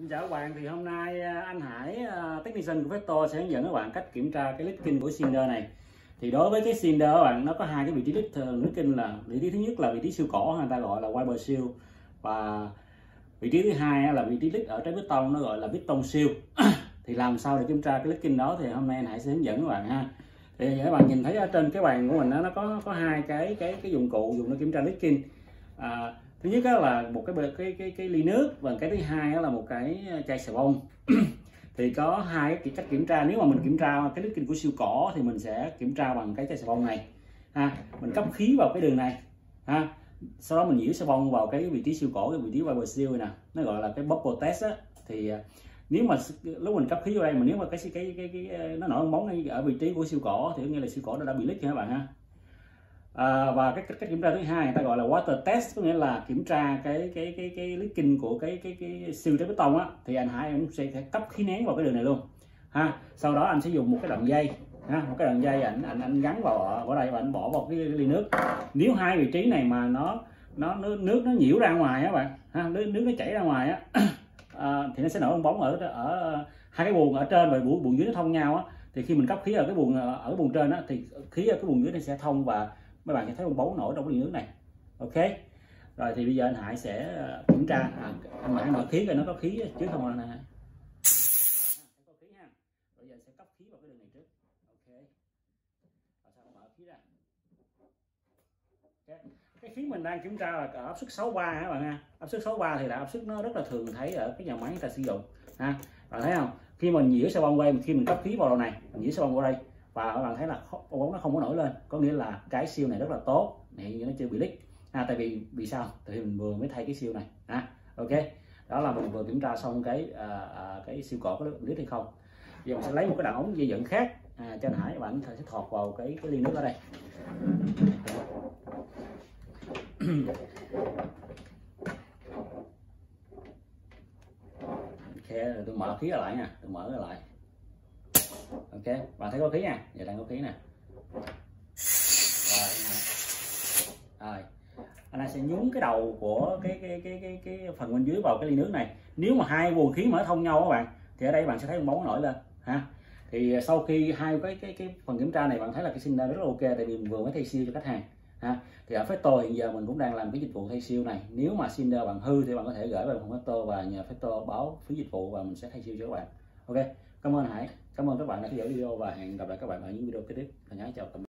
Xin chào các bạn, thì hôm nay à, anh Hải à, technician của Vector sẽ hướng dẫn các bạn cách kiểm tra cái lít kinh của cylinder này. Thì đối với cái cylinder các bạn nó có hai cái vị trí lít kinh là vị trí thứ nhất là vị trí siêu cổ người ta gọi là wiper seal và vị trí thứ hai là vị trí lít ở trái bít tông nó gọi là bít tông siêu. thì làm sao để kiểm tra cái lít kinh đó thì hôm nay anh Hải sẽ hướng dẫn các bạn ha. Thì các bạn nhìn thấy ở trên cái bàn của mình đó, nó có có hai cái cái cái dụng cụ dùng để kiểm tra leaking. À, thứ nhất đó là một cái cái cái cái ly nước và cái thứ hai đó là một cái ờ, chai xà bông. Thì có hai cái cách kiểm tra nếu mà mình kiểm tra cái nước kinh của siêu cỏ thì mình sẽ kiểm tra bằng cái chai xà bông này. Ha mình cấp khí vào cái đường này ha. Sau đó mình nhiễu xà bông vào cái vị trí siêu cổ cái vị trí viper siêu nè nó gọi là cái bubble test á. Thì ờ, nếu mà lúc mình cấp khí vào đây mà nếu mà cái cái cái, cái, cái ờ, nó nổi bóng ở vị trí của siêu cổ thì có nghĩa là siêu cổ nó đã bị lít nha các bạn ha à, và cái cách kiểm tra thứ hai người ta gọi là water test có nghĩa là kiểm tra cái cái cái cái leaking của cái cái cái siêu trái bê tông á thì anh Hải cũng sẽ cấp khí nén vào cái đường này luôn. Ha sau đó anh sẽ dùng một cái đoạn dây ha một cái đoạn dây anh anh anh gắn vào ở đây và anh bỏ vào cái ly nước. Nếu hai vị trí này mà nó nó nước, nước nó nhiễu ra ngoài á bạn ha nước, nước nó chảy ra ngoài á à, thì nó sẽ nổi bóng ở ở hai cái buồng ở trên và buồng, buồng dưới nó thông nhau á. Thì khi mình cấp khí ở cái buồng ở buồng trên á thì khí ở cái buồng dưới nó sẽ thông và mấy bạn sẽ thấy con bóng nổi trong cái nước này. Ok? Rồi thì bây giờ anh Hải sẽ ờ, kiểm tra. À, anh Hải mở khí rồi nó có khí chứ không là nè có khí ha. Bây giờ sẽ cấp khí vào cái đường này trước. Ok. Và mở khí ra. Okay. cái khí mình đang kiểm tra là ở áp suất 63 các bạn ha. Áp suất 63 thì là áp suất nó rất là thường thấy ở cái nhà máy người ta sử dụng ha. Bạn thấy không? Khi mình nhiễu xe bông quay khi mình cấp khí vào đầu này mình nhiễu xe bông qua đây và các bạn thấy là bóng nó không có nổi lên. Có nghĩa là cái siêu này rất là tốt. Hiện như nó chưa bị lít, à, tại vì vì sao? Tại vì mình vừa mới thay cái siêu này. À, ok. Đó là mình vừa kiểm tra xong cái à, à, cái siêu cỏ có lít hay không. Giờ mình sẽ lấy một cái đoạn ống dây dẫn khác. À, cho anh Hải và anh sẽ thọt vào cái cái ly nước ở đây. Ok tôi mở khí lại nha. Tôi mở lại ok bạn thấy có khí nha. Giờ đang có khí nè. Rồi rồi. Anh sẽ nhúng cái đầu của cái cái cái cái cái phần bên dưới vào cái ly nước này. Nếu mà hai nguồn khí mở thông nhau các bạn, thì ở đây bạn sẽ thấy con bóng nổi lên, ha. Thì à, sau khi hai cái cái cái phần kiểm tra này bạn thấy là cái sinh rất là ok, tại vì mình vừa mới thay siêu cho khách hàng, ha. Thì ở Festo hiện giờ mình cũng đang làm cái dịch vụ thay siêu này. Nếu mà Cinder bạn hư thì bạn có thể gửi về phòng Festo và nhờ Festo báo phí dịch vụ và mình sẽ thay siêu cho các bạn ok, cảm ơn Hải. Cảm ơn các bạn đã theo dõi video và hẹn gặp lại các bạn ở những video kế tiếp. Thân ái, chào tạm biệt.